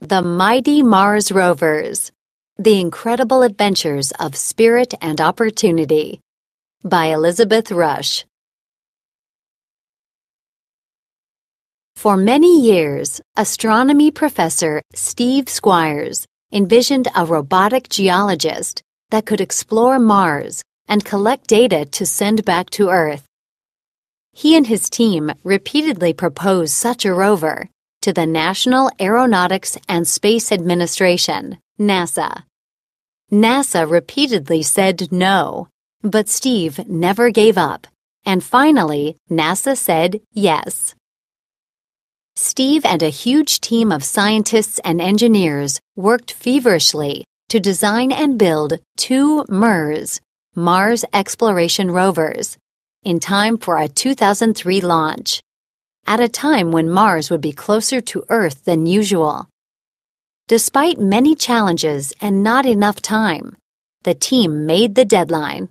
The Mighty Mars Rovers The Incredible Adventures of Spirit and Opportunity by Elizabeth Rush. For many years, astronomy professor Steve Squyres envisioned a robotic geologist that could explore Mars and collect data to send back to Earth. He and his team repeatedly proposed such a rover to the National Aeronautics and Space Administration, NASA. NASA repeatedly said no, but Steve never gave up, and finally, NASA said yes. Steve and a huge team of scientists and engineers worked feverishly to design and build two MERS, Mars Exploration Rovers, in time for a 2003 launch, at a time when Mars would be closer to Earth than usual. Despite many challenges and not enough time, the team made the deadline.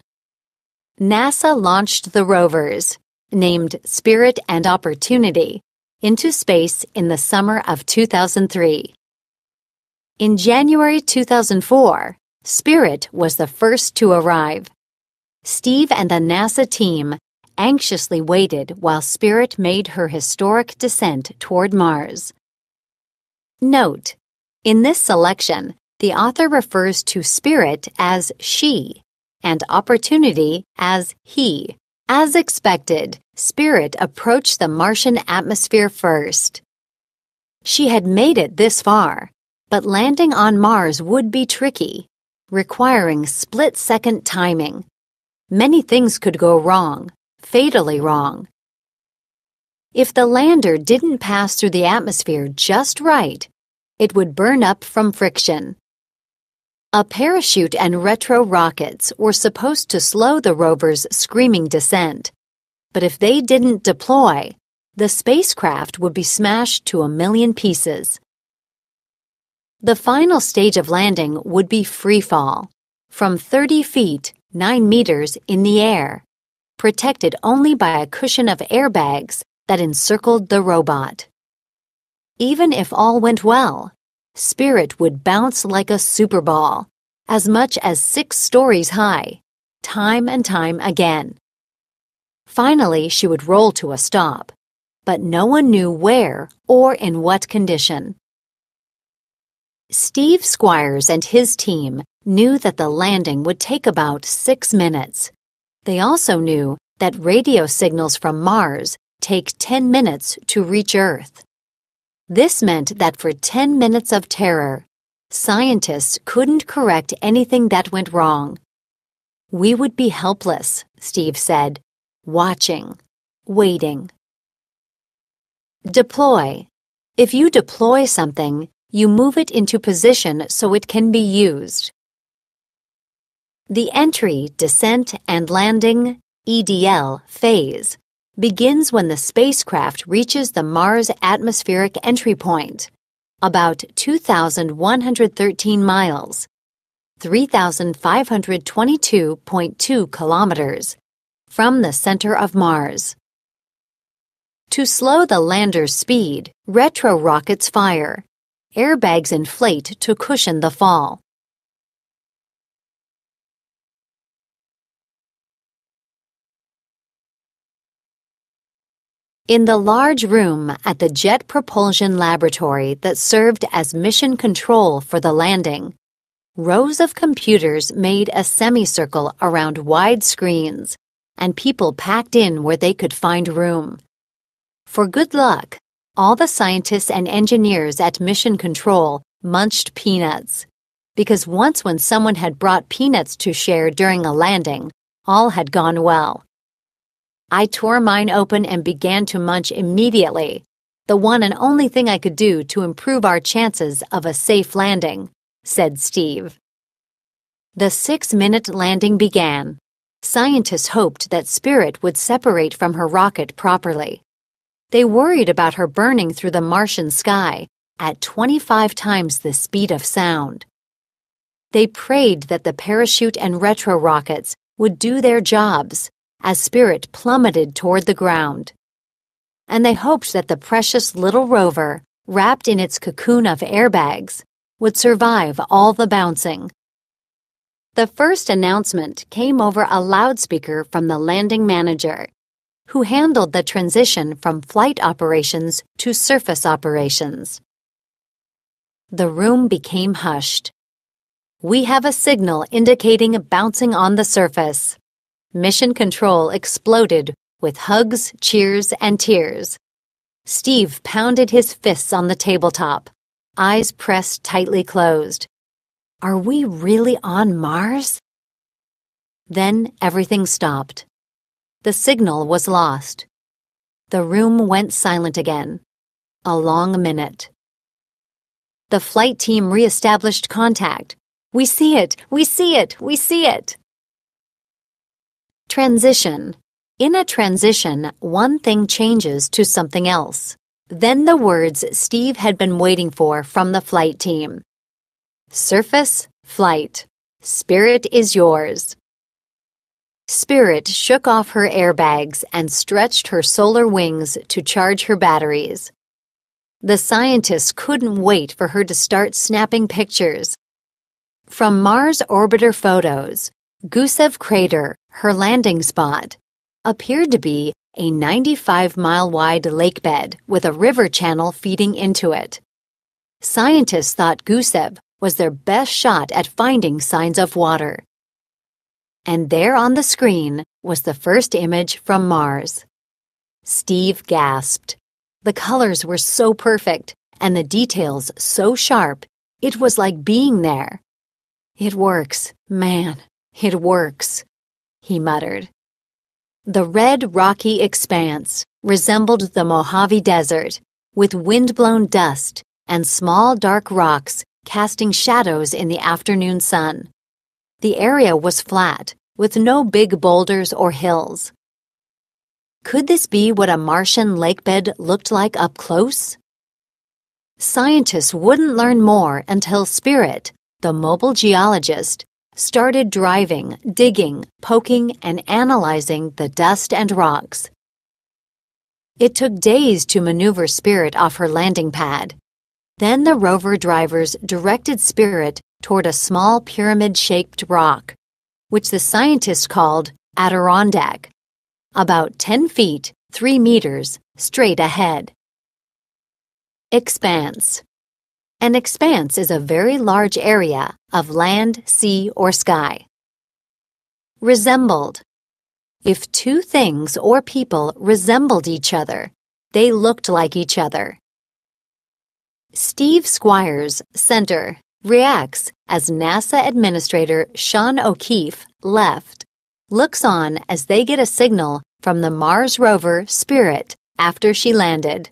NASA launched the rovers, named Spirit and Opportunity, into space in the summer of 2003. In January 2004, Spirit was the first to arrive. Steve and the NASA team anxiously waited while Spirit made her historic descent toward Mars. Note, in this selection, the author refers to Spirit as she and Opportunity as he. As expected, Spirit approached the Martian atmosphere first. She had made it this far, but landing on Mars would be tricky, requiring split second timing. Many things could go wrong, fatally wrong. If the lander didn't pass through the atmosphere just right, it would burn up from friction. A parachute and retro rockets were supposed to slow the rover's screaming descent. But if they didn't deploy, the spacecraft would be smashed to a million pieces. The final stage of landing would be free fall, from 30 feet, 9 meters in the air, protected only by a cushion of airbags that encircled the robot. Even if all went well, Spirit would bounce like a super ball, as much as six stories high, time and time again. Finally, she would roll to a stop, but no one knew where or in what condition. Steve Squyres and his team knew that the landing would take about six minutes. They also knew that radio signals from Mars take 10 minutes to reach Earth. This meant that for 10 minutes of terror, scientists couldn't correct anything that went wrong. We would be helpless, Steve said, watching, waiting. Deploy. If you deploy something, you move it into position so it can be used. The entry, descent, and landing EDL phase begins when the spacecraft reaches the Mars atmospheric entry point, about 2,113 miles, 3,522.2 kilometers, from the center of Mars. To slow the lander's speed, retro rockets fire. Airbags inflate to cushion the fall. In the large room at the Jet Propulsion Laboratory that served as mission control for the landing, rows of computers made a semicircle around wide screens and people packed in where they could find room. For good luck, all the scientists and engineers at Mission Control munched peanuts. Because once when someone had brought peanuts to share during a landing, all had gone well. I tore mine open and began to munch immediately, the one and only thing I could do to improve our chances of a safe landing, said Steve. The six minute landing began. Scientists hoped that Spirit would separate from her rocket properly. They worried about her burning through the Martian sky at 25 times the speed of sound. They prayed that the parachute and retro rockets would do their jobs as Spirit plummeted toward the ground. And they hoped that the precious little rover wrapped in its cocoon of airbags, would survive all the bouncing. The first announcement came over a loudspeaker from the landing manager, who handled the transition from flight operations to surface operations. The room became hushed. We have a signal indicating a bouncing on the surface. Mission Control exploded with hugs, cheers, and tears. Steve pounded his fists on the tabletop, eyes pressed tightly closed. Are we really on Mars? Then everything stopped. The signal was lost. The room went silent again. A long minute. The flight team reestablished contact. We see it! We see it! We see it! Transition. In a transition, one thing changes to something else. Then the words Steve had been waiting for from the flight team. Surface, flight. Spirit is yours. Spirit shook off her airbags and stretched her solar wings to charge her batteries. The scientists couldn't wait for her to start snapping pictures. From Mars orbiter photos, Gusev Crater, her landing spot, appeared to be a 95 mile wide lake bed with a river channel feeding into it. Scientists thought Gusev was their best shot at finding signs of water. And there on the screen was the first image from Mars. Steve gasped. The colors were so perfect and the details so sharp, it was like being there. It works, man, it works, he muttered. The red rocky expanse resembled the Mojave Desert, with wind-blown dust and small dark rocks casting shadows in the afternoon sun. The area was flat, with no big boulders or hills. Could this be what a Martian lakebed looked like up close? Scientists wouldn't learn more until Spirit, the mobile geologist, started driving, digging, poking, and analyzing the dust and rocks. It took days to maneuver Spirit off her landing pad. Then the rover drivers directed Spirit toward a small pyramid-shaped rock, which the scientists called Adirondack, about 10 feet, 3 meters, straight ahead. Expanse an expanse is a very large area of land, sea, or sky. Resembled. If two things or people resembled each other, they looked like each other. Steve Squyres, Center, reacts as NASA Administrator Sean O'Keefe left, looks on as they get a signal from the Mars rover Spirit after she landed.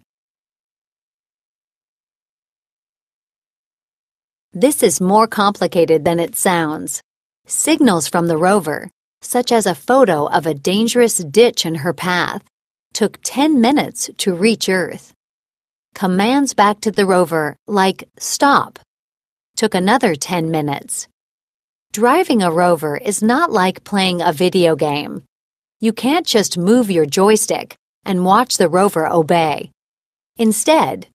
This is more complicated than it sounds. Signals from the rover, such as a photo of a dangerous ditch in her path, took 10 minutes to reach Earth. Commands back to the rover, like stop, took another 10 minutes. Driving a rover is not like playing a video game. You can't just move your joystick and watch the rover obey. Instead,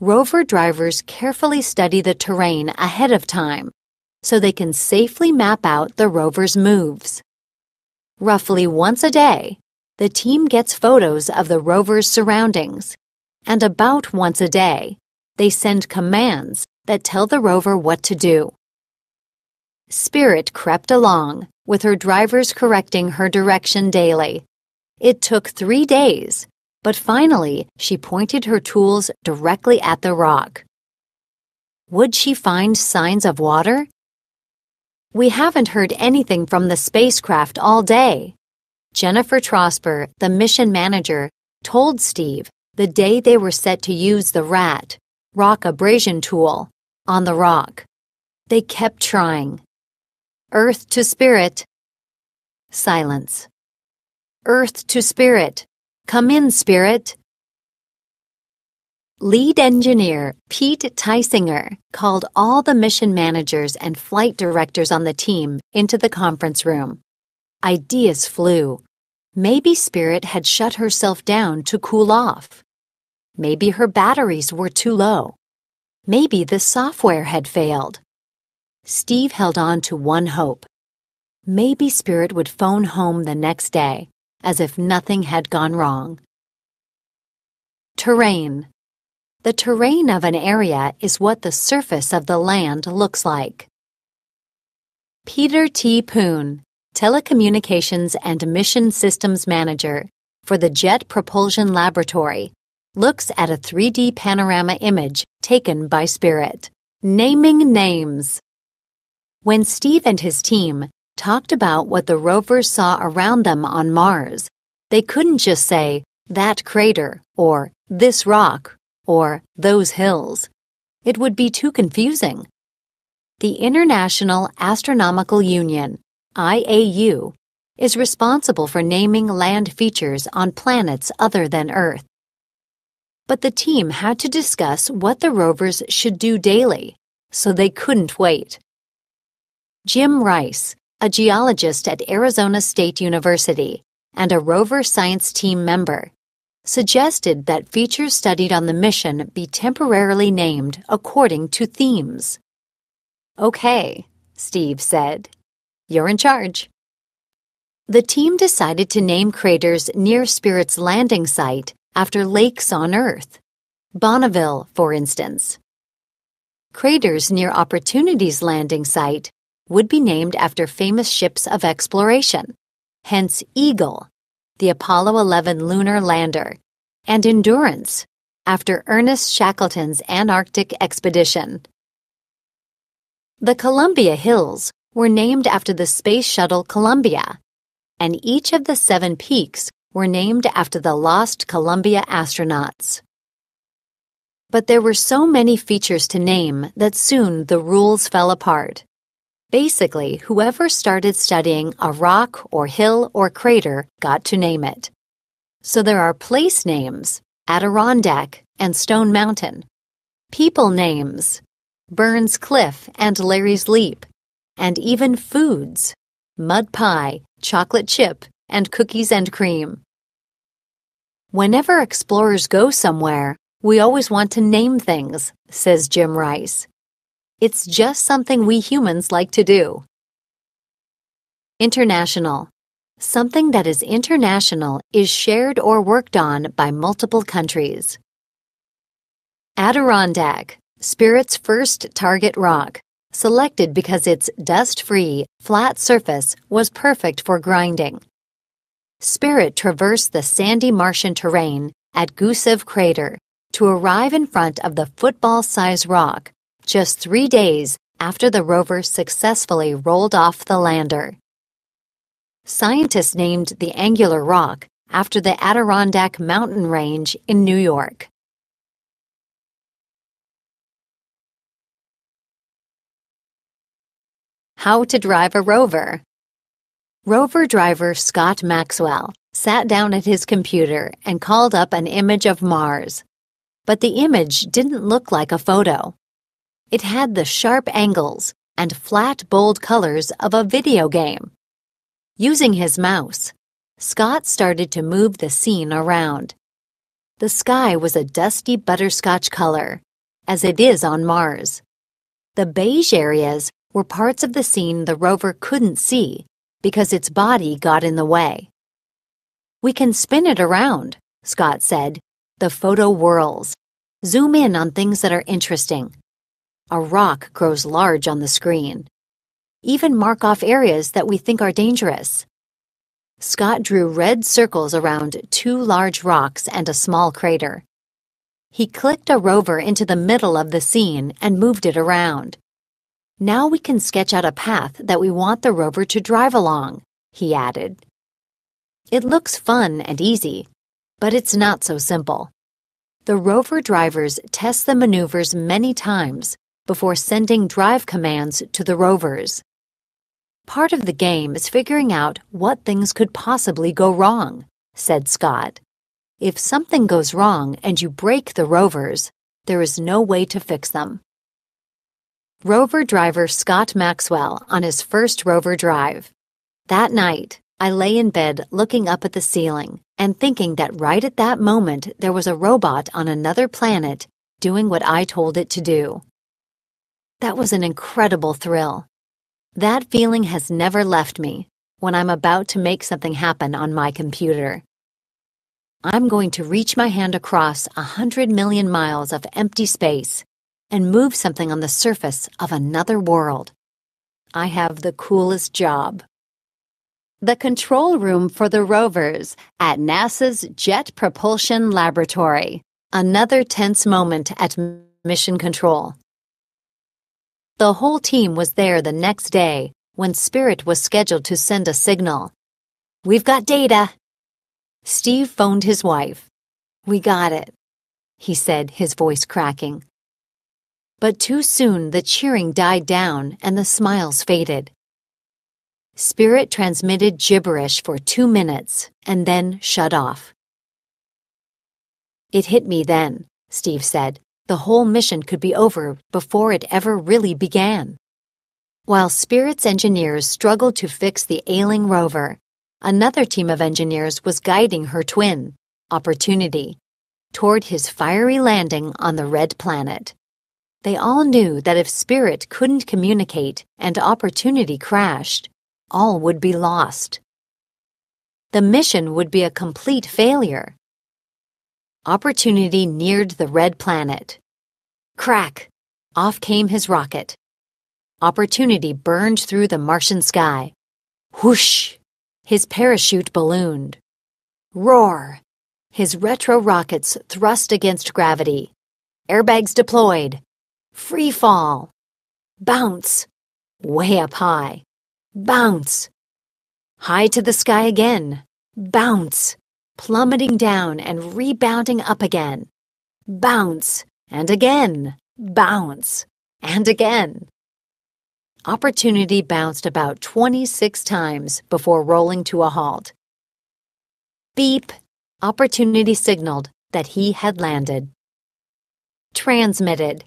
rover drivers carefully study the terrain ahead of time so they can safely map out the rover's moves. Roughly once a day, the team gets photos of the rover's surroundings, and about once a day, they send commands that tell the rover what to do. Spirit crept along, with her drivers correcting her direction daily. It took three days but finally she pointed her tools directly at the rock. Would she find signs of water? We haven't heard anything from the spacecraft all day. Jennifer Trosper, the mission manager, told Steve the day they were set to use the RAT, rock abrasion tool, on the rock. They kept trying. Earth to spirit. Silence. Earth to spirit. Come in, Spirit. Lead engineer Pete Theisinger called all the mission managers and flight directors on the team into the conference room. Ideas flew. Maybe Spirit had shut herself down to cool off. Maybe her batteries were too low. Maybe the software had failed. Steve held on to one hope. Maybe Spirit would phone home the next day, as if nothing had gone wrong. Terrain The terrain of an area is what the surface of the land looks like. Peter T. Poon, Telecommunications and Mission Systems Manager for the Jet Propulsion Laboratory, looks at a 3D panorama image taken by Spirit. Naming names. When Steve and his team talked about what the rovers saw around them on Mars, they couldn't just say, that crater, or this rock, or those hills. It would be too confusing. The International Astronomical Union, IAU, is responsible for naming land features on planets other than Earth. But the team had to discuss what the rovers should do daily, so they couldn't wait. Jim Rice, a geologist at Arizona State University and a rover science team member, suggested that features studied on the mission be temporarily named according to themes. Okay, Steve said. You're in charge. The team decided to name craters near Spirit's landing site after lakes on Earth. Bonneville, for instance. Craters near Opportunity's landing site would be named after famous ships of exploration, hence Eagle, the Apollo 11 lunar lander, and Endurance, after Ernest Shackleton's Antarctic expedition. The Columbia Hills were named after the Space Shuttle Columbia, and each of the seven peaks were named after the lost Columbia astronauts. But there were so many features to name that soon the rules fell apart. Basically, whoever started studying a rock or hill or crater got to name it. So there are place names, Adirondack and Stone Mountain, people names, Burns Cliff and Larry's Leap, and even foods mud pie, chocolate chip, and cookies and cream. Whenever explorers go somewhere, we always want to name things, says Jim Rice. It's just something we humans like to do. International. Something that is international is shared or worked on by multiple countries. Adirondack, Spirit's first target rock, selected because its dust-free, flat surface was perfect for grinding. Spirit traversed the sandy Martian terrain at Gusev Crater to arrive in front of the football-sized rock just three days after the rover successfully rolled off the lander. Scientists named the angular rock after the Adirondack mountain range in New York. How to drive a rover. Rover driver Scott Maxwell sat down at his computer and called up an image of Mars. But the image didn't look like a photo. It had the sharp angles and flat, bold colors of a video game. Using his mouse, Scott started to move the scene around. The sky was a dusty butterscotch color, as it is on Mars. The beige areas were parts of the scene the rover couldn't see because its body got in the way. We can spin it around, Scott said. The photo whirls. Zoom in on things that are interesting. A rock grows large on the screen. Even mark off areas that we think are dangerous. Scott drew red circles around two large rocks and a small crater. He clicked a rover into the middle of the scene and moved it around. Now we can sketch out a path that we want the rover to drive along, he added. It looks fun and easy, but it's not so simple. The rover drivers test the maneuvers many times before sending drive commands to the rovers. Part of the game is figuring out what things could possibly go wrong, said Scott. If something goes wrong and you break the rovers, there is no way to fix them. Rover driver Scott Maxwell on his first rover drive. That night, I lay in bed looking up at the ceiling, and thinking that right at that moment there was a robot on another planet doing what I told it to do. That was an incredible thrill. That feeling has never left me when I'm about to make something happen on my computer. I'm going to reach my hand across a hundred million miles of empty space and move something on the surface of another world. I have the coolest job. The control room for the rovers at NASA's Jet Propulsion Laboratory. Another tense moment at Mission Control. The whole team was there the next day when Spirit was scheduled to send a signal. We've got data. Steve phoned his wife. We got it, he said, his voice cracking. But too soon the cheering died down and the smiles faded. Spirit transmitted gibberish for two minutes and then shut off. It hit me then, Steve said. The whole mission could be over before it ever really began. While Spirit's engineers struggled to fix the ailing rover, another team of engineers was guiding her twin, Opportunity, toward his fiery landing on the Red Planet. They all knew that if Spirit couldn't communicate and Opportunity crashed, all would be lost. The mission would be a complete failure. Opportunity neared the Red Planet. Crack! Off came his rocket. Opportunity burned through the Martian sky. Whoosh! His parachute ballooned. Roar! His retro rockets thrust against gravity. Airbags deployed. Free fall. Bounce. Way up high. Bounce. High to the sky again. Bounce. Plummeting down and rebounding up again. Bounce. And again. Bounce. And again. Opportunity bounced about 26 times before rolling to a halt. Beep! Opportunity signaled that he had landed. Transmitted.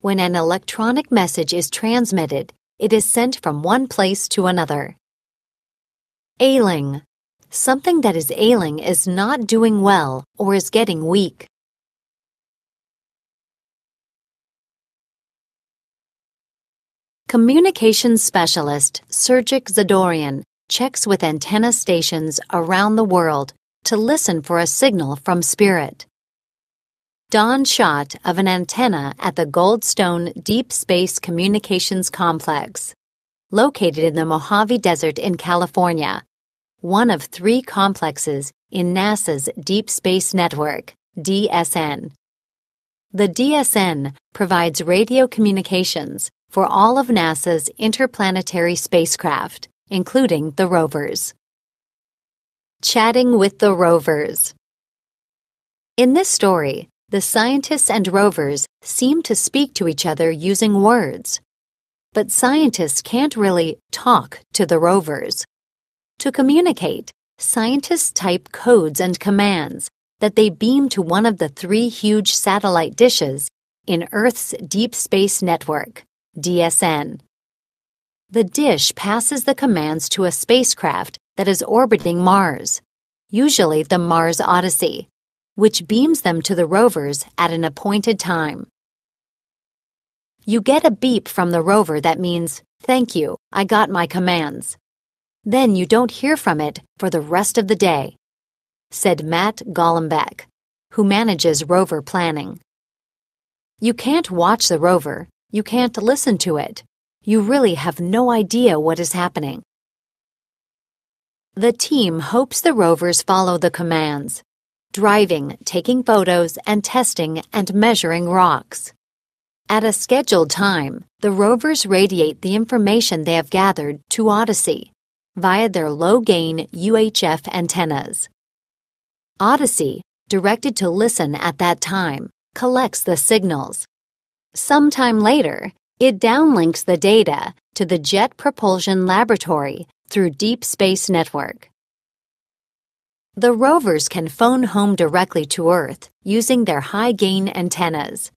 When an electronic message is transmitted, it is sent from one place to another. Ailing. Something that is ailing is not doing well or is getting weak. Communications specialist Sergej Zadorian checks with antenna stations around the world to listen for a signal from Spirit. Dawn shot of an antenna at the Goldstone Deep Space Communications Complex, located in the Mojave Desert in California, one of three complexes in NASA's Deep Space Network, DSN. The DSN provides radio communications for all of NASA's interplanetary spacecraft, including the rovers. Chatting with the Rovers In this story, the scientists and rovers seem to speak to each other using words. But scientists can't really talk to the rovers. To communicate, scientists type codes and commands that they beam to one of the three huge satellite dishes in Earth's Deep Space Network. DSN. The dish passes the commands to a spacecraft that is orbiting Mars, usually the Mars Odyssey, which beams them to the rovers at an appointed time. You get a beep from the rover that means, Thank you, I got my commands. Then you don't hear from it for the rest of the day, said Matt Golombek, who manages rover planning. You can't watch the rover, you can't listen to it. You really have no idea what is happening. The team hopes the rovers follow the commands driving, taking photos, and testing and measuring rocks. At a scheduled time, the rovers radiate the information they have gathered to Odyssey via their low gain UHF antennas. Odyssey, directed to listen at that time, collects the signals Sometime later, it downlinks the data to the Jet Propulsion Laboratory through Deep Space Network. The rovers can phone home directly to Earth using their high gain antennas,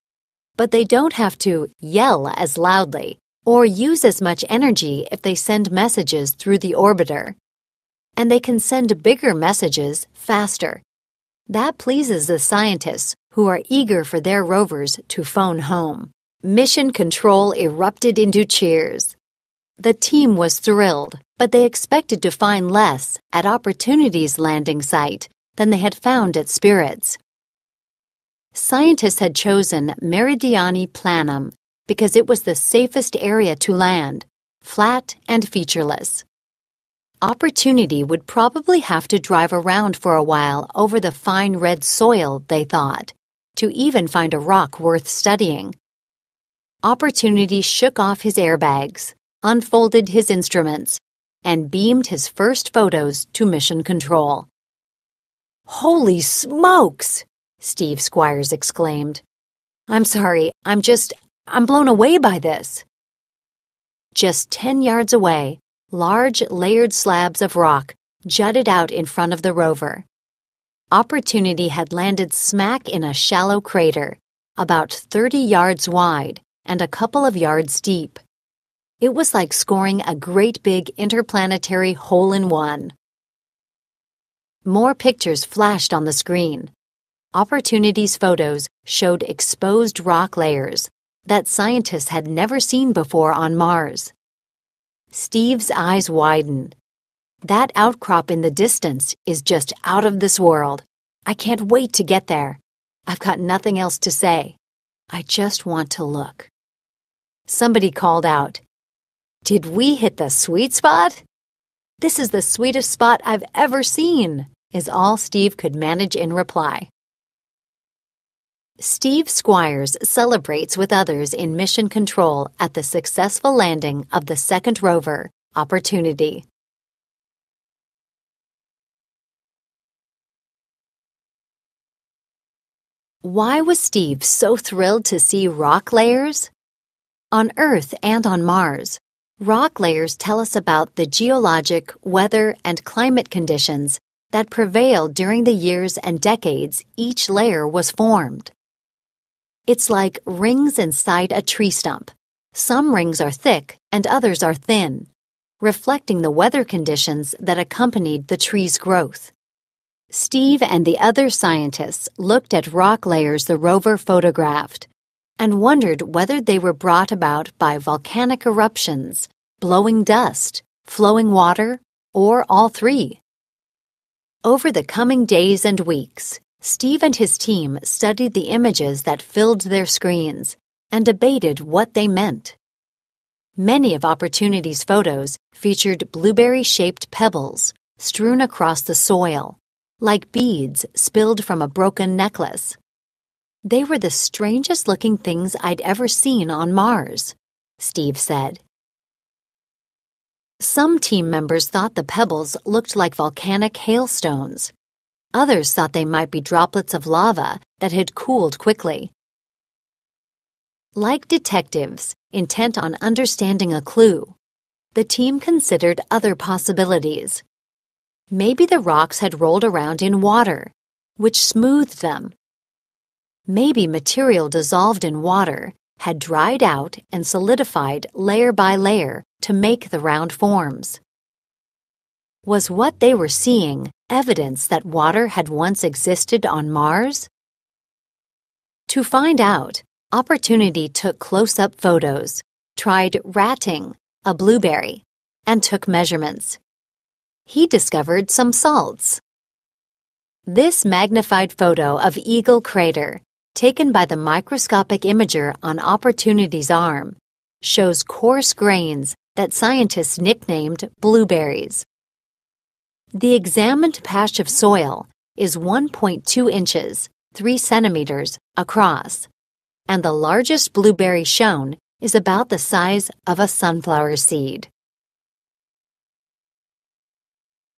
but they don't have to yell as loudly or use as much energy if they send messages through the orbiter. and they can send bigger messages faster. That pleases the scientists who are eager for their rovers to phone home. Mission Control erupted into cheers. The team was thrilled, but they expected to find less at Opportunity's landing site than they had found at Spirit's. Scientists had chosen Meridiani Planum because it was the safest area to land, flat and featureless. Opportunity would probably have to drive around for a while over the fine red soil, they thought, to even find a rock worth studying. Opportunity shook off his airbags, unfolded his instruments, and beamed his first photos to Mission Control. Holy smokes! Steve Squyres exclaimed. I'm sorry, I'm just, I'm blown away by this. Just 10 yards away, large layered slabs of rock jutted out in front of the rover. Opportunity had landed smack in a shallow crater, about 30 yards wide and a couple of yards deep. It was like scoring a great big interplanetary hole in one. More pictures flashed on the screen. Opportunity's photos showed exposed rock layers that scientists had never seen before on Mars. Steve's eyes widened. That outcrop in the distance is just out of this world. I can't wait to get there. I've got nothing else to say. I just want to look. Somebody called out, Did we hit the sweet spot? This is the sweetest spot I've ever seen, is all Steve could manage in reply. Steve Squyres celebrates with others in mission control at the successful landing of the second rover, Opportunity. Why was Steve so thrilled to see rock layers? On Earth and on Mars, rock layers tell us about the geologic, weather, and climate conditions that prevailed during the years and decades each layer was formed. It's like rings inside a tree stump. Some rings are thick and others are thin, reflecting the weather conditions that accompanied the tree's growth. Steve and the other scientists looked at rock layers the rover photographed and wondered whether they were brought about by volcanic eruptions, blowing dust, flowing water, or all three. Over the coming days and weeks, Steve and his team studied the images that filled their screens and debated what they meant. Many of Opportunity's photos featured blueberry shaped pebbles strewn across the soil, like beads spilled from a broken necklace. They were the strangest looking things I'd ever seen on Mars, Steve said. Some team members thought the pebbles looked like volcanic hailstones Others thought they might be droplets of lava that had cooled quickly. Like detectives, intent on understanding a clue, the team considered other possibilities. Maybe the rocks had rolled around in water, which smoothed them. Maybe material dissolved in water had dried out and solidified layer by layer to make the round forms. Was what they were seeing evidence that water had once existed on Mars? To find out, Opportunity took close up photos, tried ratting a blueberry, and took measurements. He discovered some salts. This magnified photo of Eagle Crater, taken by the microscopic imager on Opportunity's arm, shows coarse grains that scientists nicknamed blueberries. The examined patch of soil is 1.2 inches, 3 centimeters, across, and the largest blueberry shown is about the size of a sunflower seed.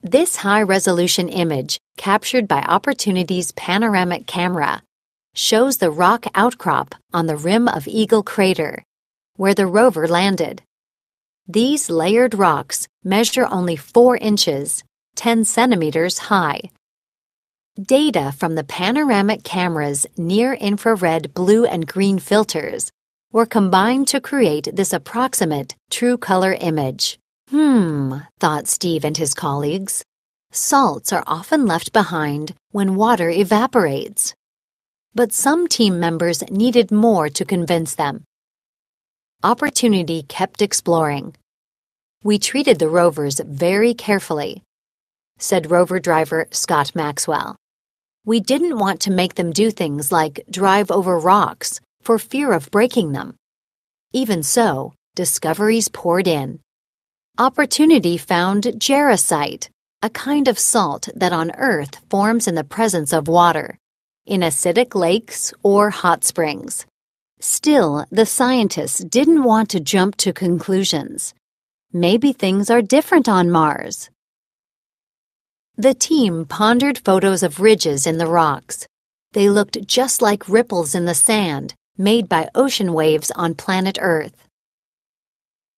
This high-resolution image, captured by Opportunity's panoramic camera, shows the rock outcrop on the rim of Eagle Crater, where the rover landed. These layered rocks measure only 4 inches 10 centimeters high. Data from the panoramic camera's near-infrared blue and green filters were combined to create this approximate true color image. Hmm, thought Steve and his colleagues. salts are often left behind when water evaporates. But some team members needed more to convince them. Opportunity kept exploring. We treated the rovers very carefully, said rover driver Scott Maxwell. We didn't want to make them do things like drive over rocks for fear of breaking them. Even so, discoveries poured in. Opportunity found jarosite, a kind of salt that on Earth forms in the presence of water, in acidic lakes or hot springs. Still, the scientists didn't want to jump to conclusions. Maybe things are different on Mars. The team pondered photos of ridges in the rocks. They looked just like ripples in the sand made by ocean waves on planet Earth.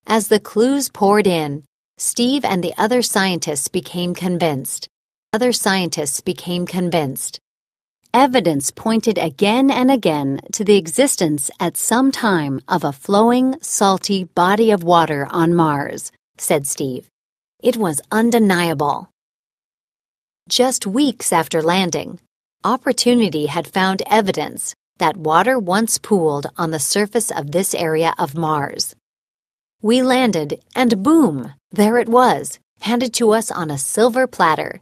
As the clues poured in, Steve and the other scientists became convinced. Other scientists became convinced. Evidence pointed again and again to the existence at some time of a flowing, salty body of water on Mars, said Steve. It was undeniable. Just weeks after landing, Opportunity had found evidence that water once pooled on the surface of this area of Mars. We landed, and boom, there it was, handed to us on a silver platter.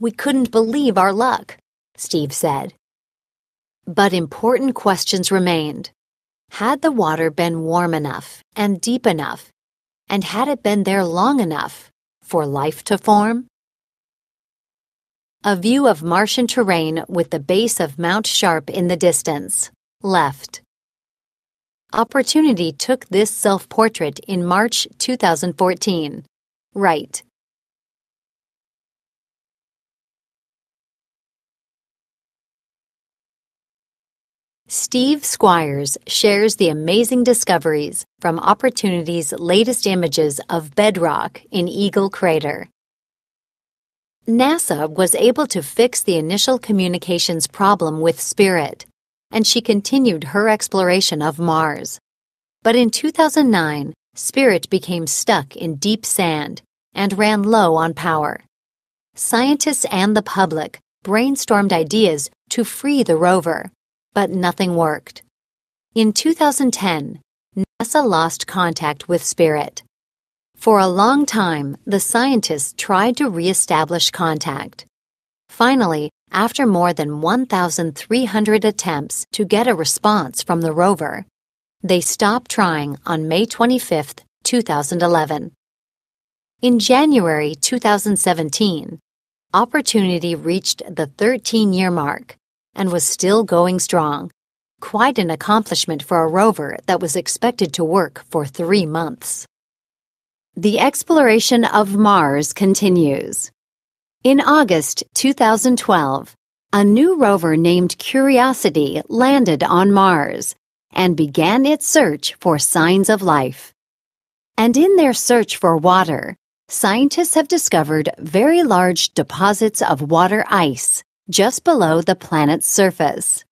We couldn't believe our luck, Steve said. But important questions remained. Had the water been warm enough and deep enough? And had it been there long enough for life to form? A view of Martian terrain with the base of Mount Sharp in the distance. Left. Opportunity took this self portrait in March 2014. Right. Steve Squyres shares the amazing discoveries from Opportunity's latest images of bedrock in Eagle Crater. NASA was able to fix the initial communications problem with Spirit, and she continued her exploration of Mars. But in 2009, Spirit became stuck in deep sand and ran low on power. Scientists and the public brainstormed ideas to free the rover, but nothing worked. In 2010, NASA lost contact with Spirit. For a long time, the scientists tried to reestablish contact. Finally, after more than 1,300 attempts to get a response from the rover, they stopped trying on May 25, 2011. In January 2017, Opportunity reached the 13 year mark and was still going strong. Quite an accomplishment for a rover that was expected to work for three months. The exploration of Mars continues. In August 2012, a new rover named Curiosity landed on Mars and began its search for signs of life. And in their search for water, scientists have discovered very large deposits of water ice just below the planet's surface.